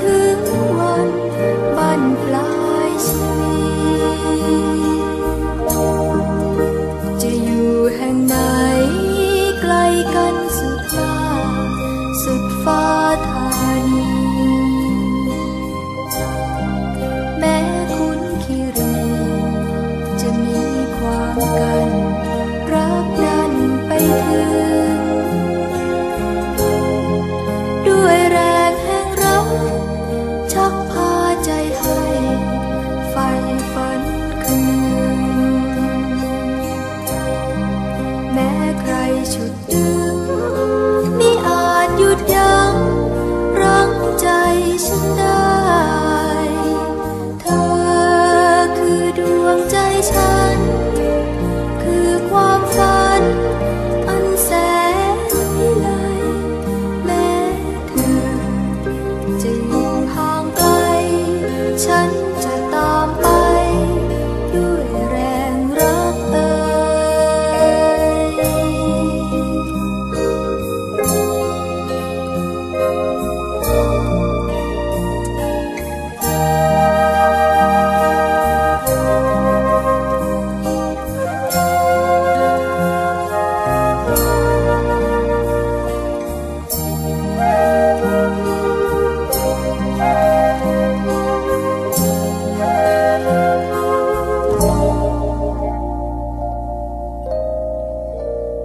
ถึงวันบั้นปลายชี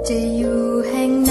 Do you hang